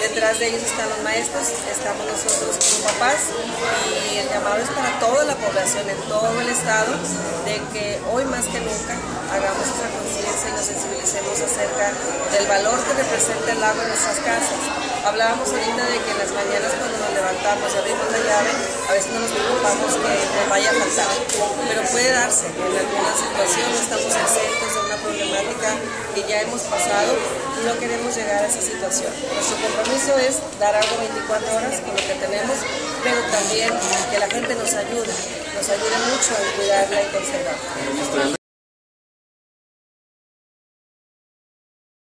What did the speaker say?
Detrás de ellos están los maestros, estamos nosotros como papás. Y el llamado es para toda la población en todo el estado de que hoy más que nunca hagamos esa conciencia y nos sensibilicemos acerca del valor que representa el agua en nuestras casas. Hablábamos ahorita de que en las mañanas cuando nos levantamos y abrimos la llave, a veces no nos preocupamos que nos vaya a faltar, pero puede darse en alguna situación, estamos exentos problemática que ya hemos pasado y no queremos llegar a esa situación. Nuestro compromiso es dar algo 24 horas con lo que tenemos, pero también que la gente nos ayude, nos ayude mucho a cuidarla y conservarla.